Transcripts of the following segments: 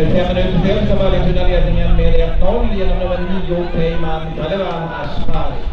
Eh, fem minuter själv tar Vallentuna ledningen med 1-0 genom nummer 9, Peyman Kalevan Aspar.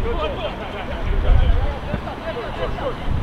Good, good, good.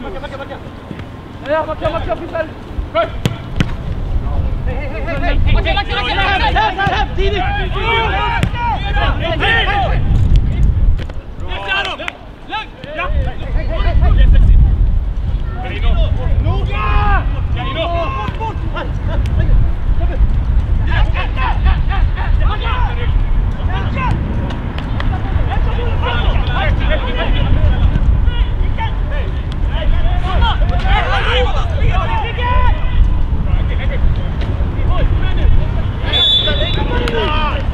fait mieux. Alors, Mathieu, Mathieu, plus balle. Thank you. Thank you.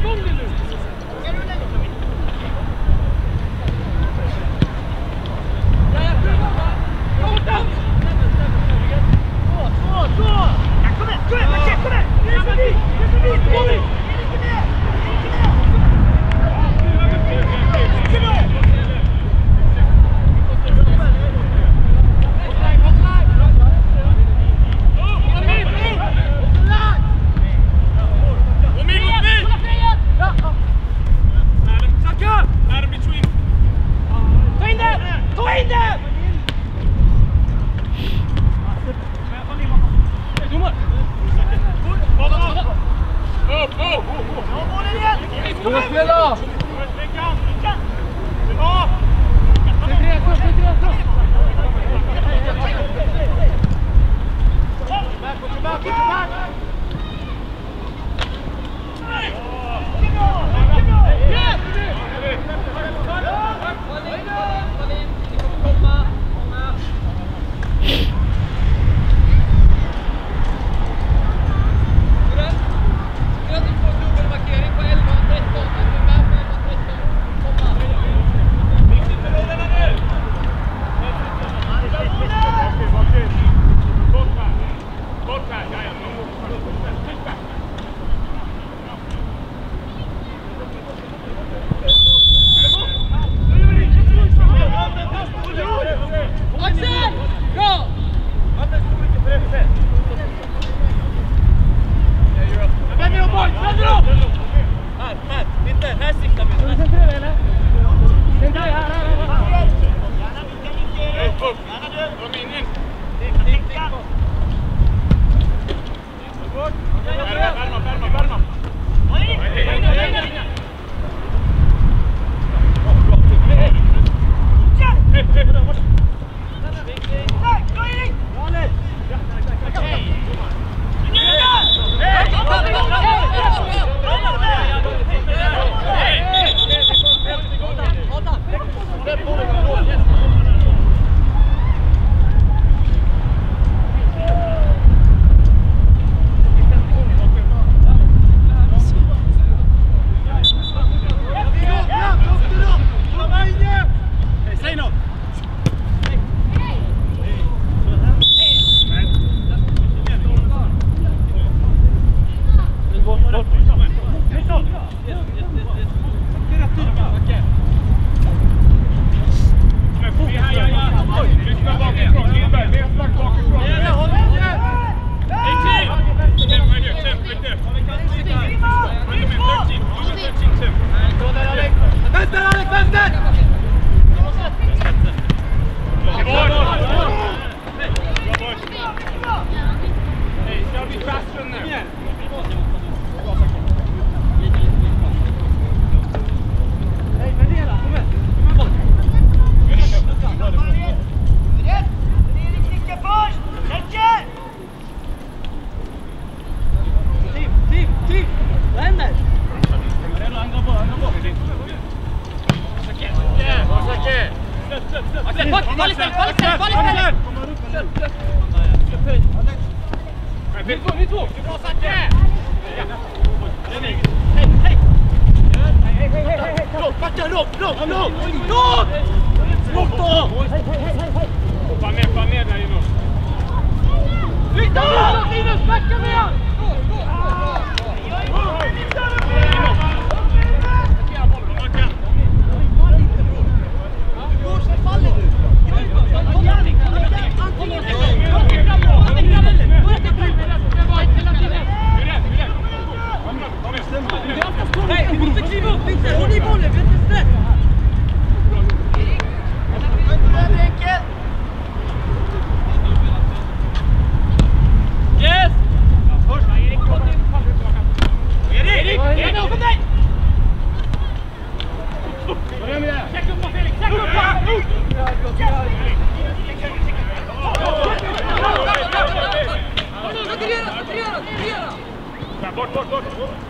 Come on, come on! Stopp! Stopp! block! Block! Block! Hoppa ner, hoppa ner där Linus. Viktor! Linus, backa med! Kom! Nej, vi måste kliva upp! Inte håll i bollen, vi har inte släppt! Yes! Först, Erik, kom in. Erik! Erik, kom dig! Check upp mot Felix, check upp! Yes! Bort, bort, bort!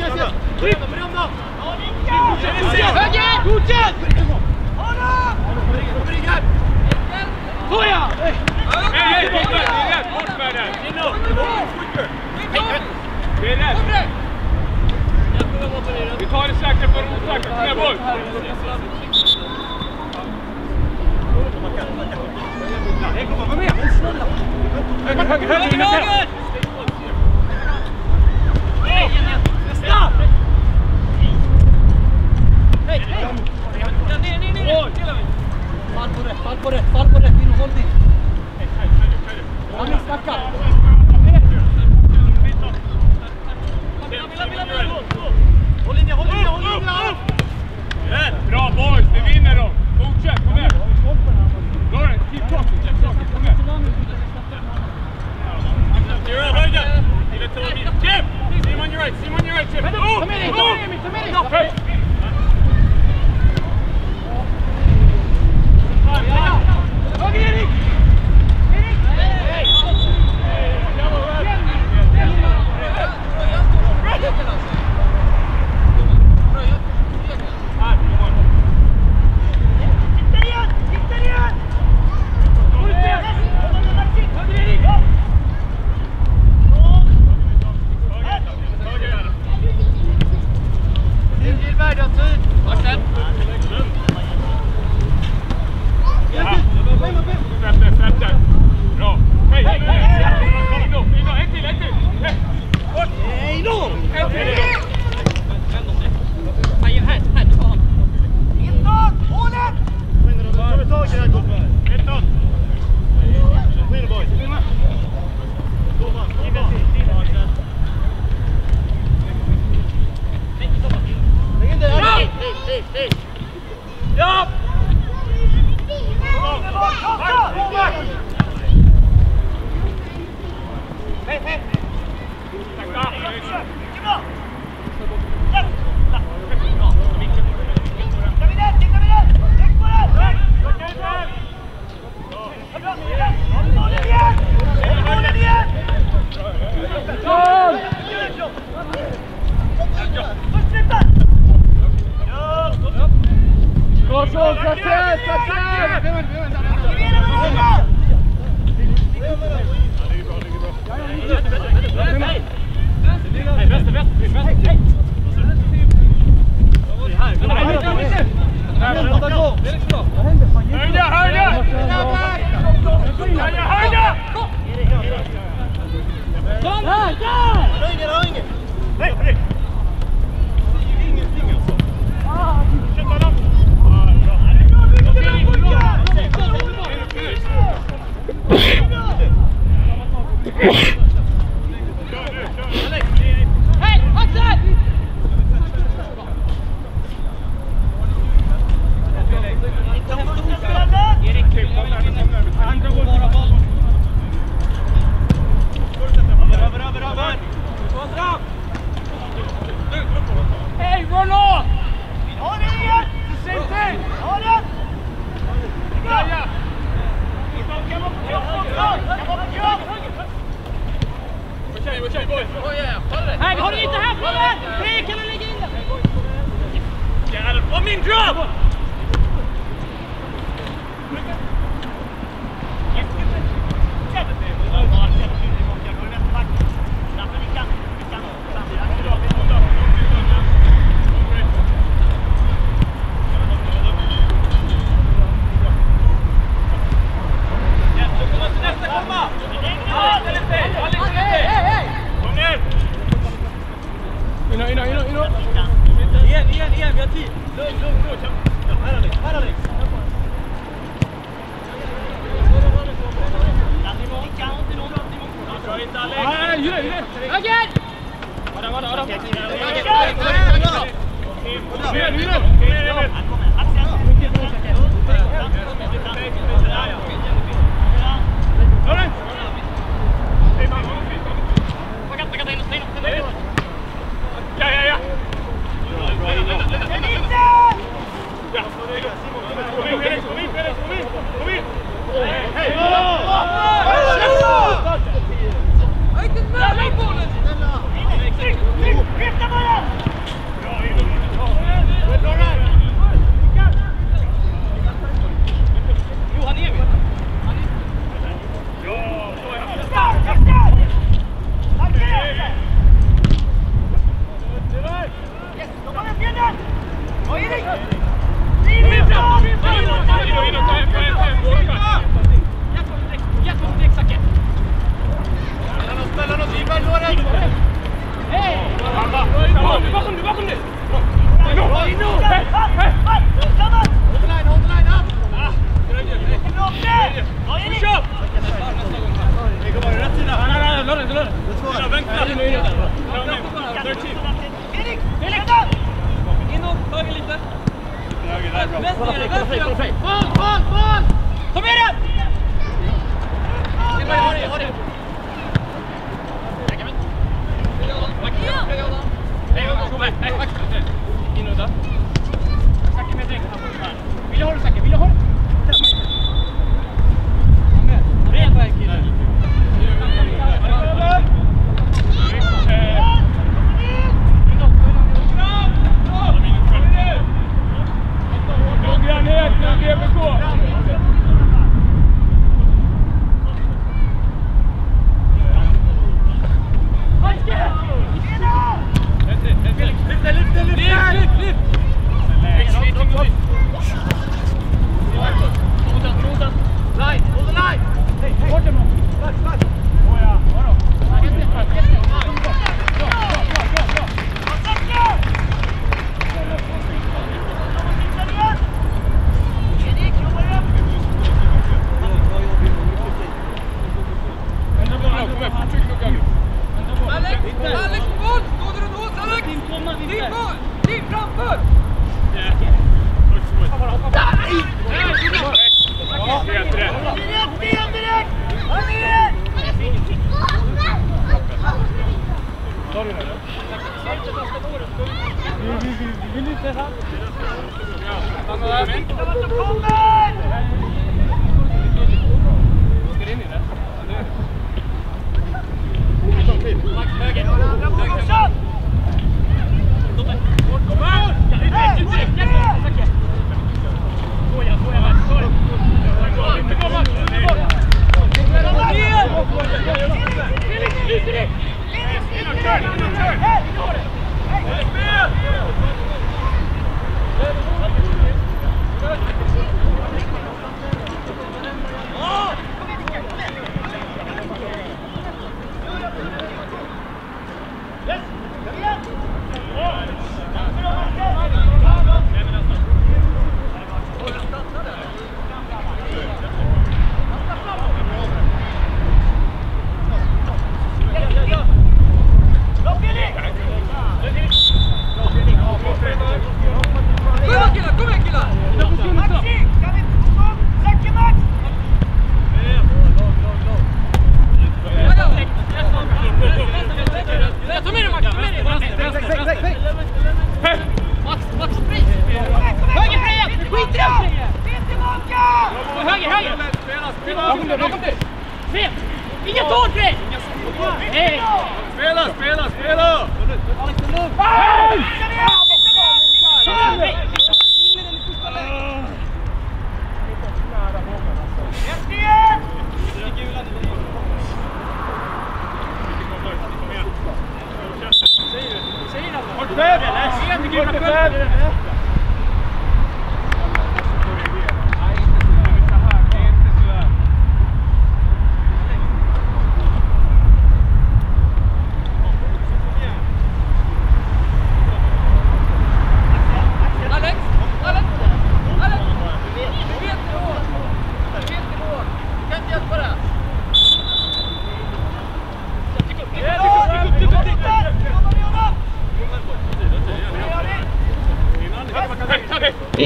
Yes, yes. Bring him, bring him up. Again. Good job. Såja! Hej, hej! Bort! Det är rätt! Bort med den! Det är rätt! Vi tar det säkra på det osäkra. Kom igen, boll! Höger, höger, höger! in och sen. Stopp! Fall på rätt, fall på rätt, fall på. In och håll dit. Han missbackar. Håll linjen, håll linjen, håll linjen! Bra boys, vi vinner dem! Fortsätt, kom igen! Lauren, keep talking, keep talking, kom igen! You're up, höjd upp! Give it to him. Jim! See him on your right, see him on your right, Jim! Oh! Kom igen, kom igen, kom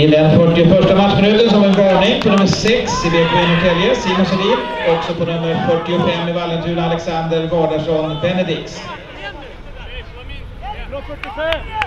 I den 41 matchminuten som en varning på nummer 6 i BK Norrtälje, Simon Sedin. Också på nummer 45 i Vallentuna, Alexander Vardarsson Benedikts. Bra 45!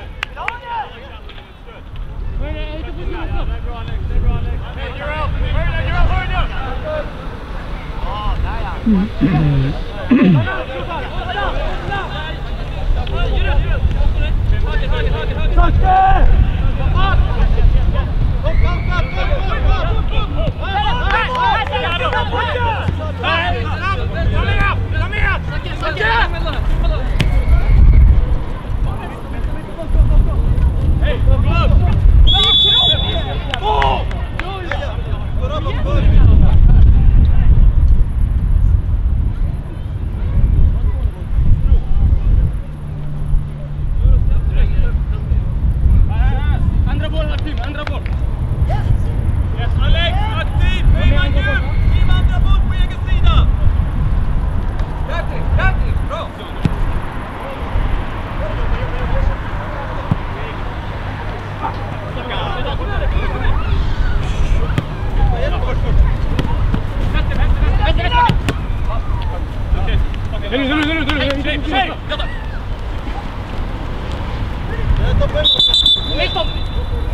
Andra boll Hakim!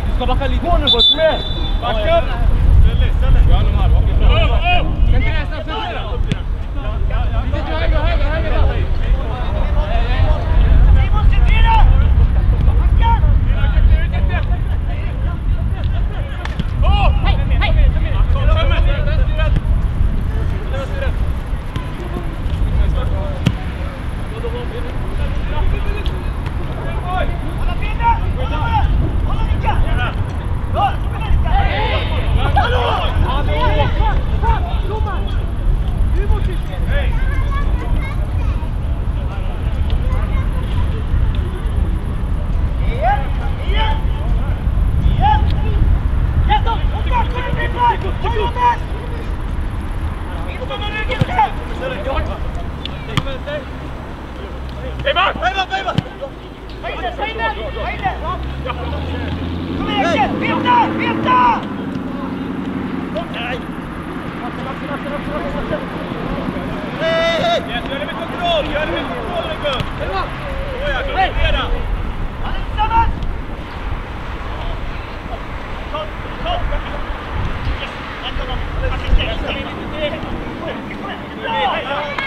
Du ska backa lite. Gå nu bara, kom igen! Backa upp! Ställ dig, ställ dig! Ja, de här. Upp, upp! Centrera, centrera! Lite höger, höger, höger! Heyman! Yes, gör det med kontroll! Gör det Yeah.